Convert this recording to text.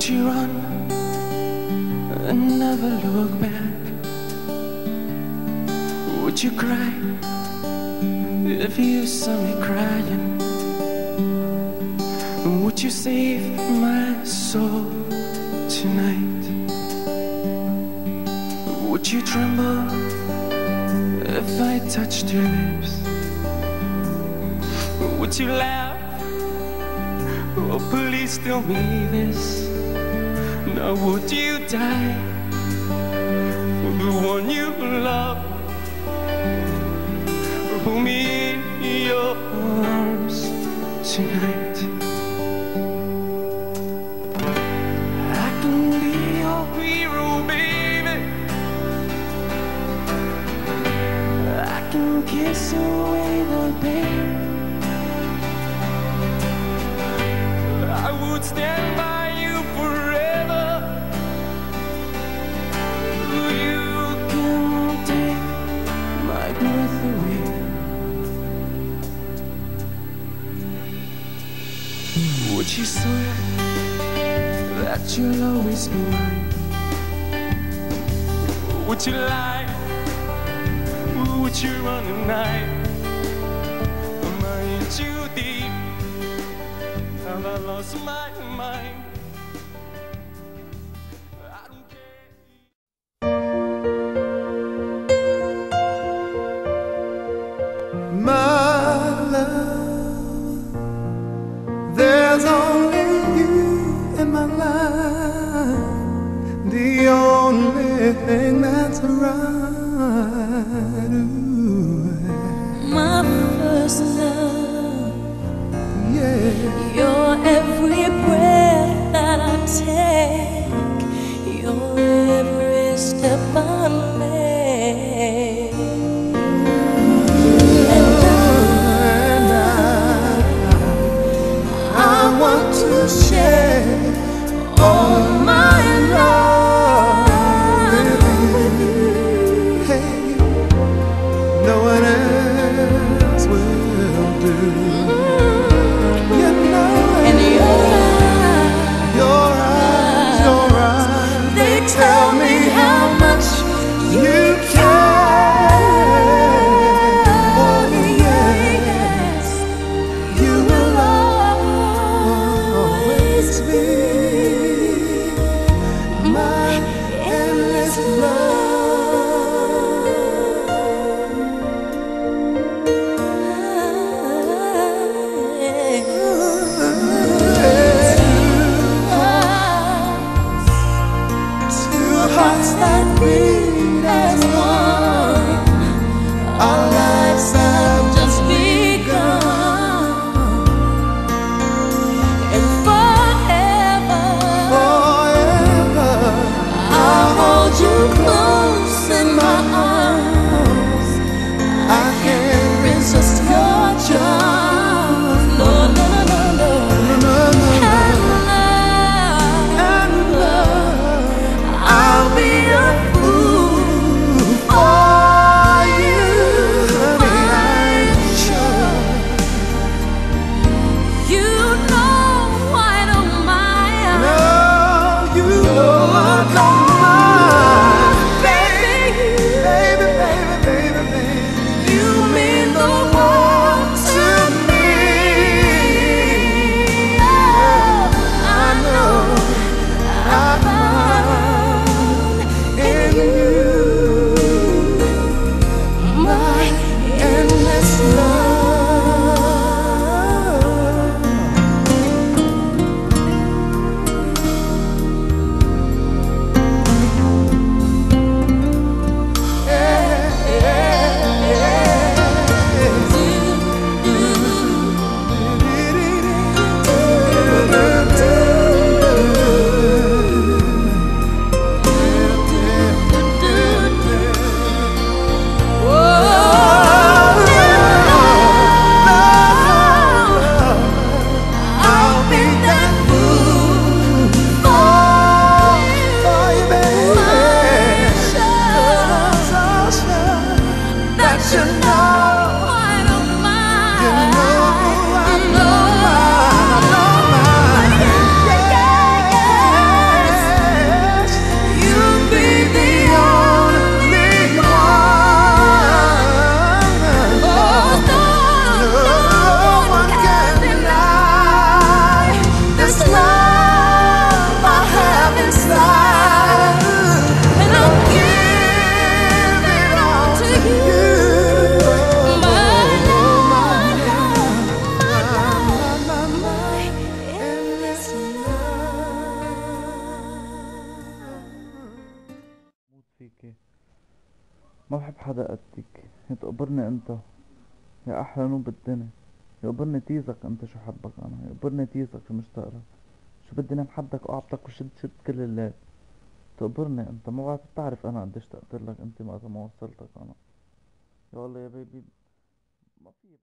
Would you run and never look back? Would you cry if you saw me crying? Would you save my soul tonight? Would you tremble if I touched your lips? Would you laugh? Oh, please tell me this. Now, would you die for the one you love? Hold me in your arms tonight. I can be your hero, baby. I can kiss away the pain. I would stand Would you swear that you'll always be mine? Would you lie? Would you run the night? Am I in too deep? Have I lost my mind? Thing that's no. فيك يا تقبرني انت. يا أحلى نوب بالدنيا يقبرني تيزك انت شو حبك أنا. يقبرني تيزك شو مشتاق لك شو بدي نام حدك واعبطك وشد شد كل الليل. تقبرني انت. ما بعرف بتعرف أنا قديش اشتقت لك انت وقت ما وصلتك أنا. يا والله يا بيبي. ما في